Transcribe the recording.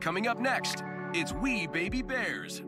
Coming up next, it's We Baby Bears.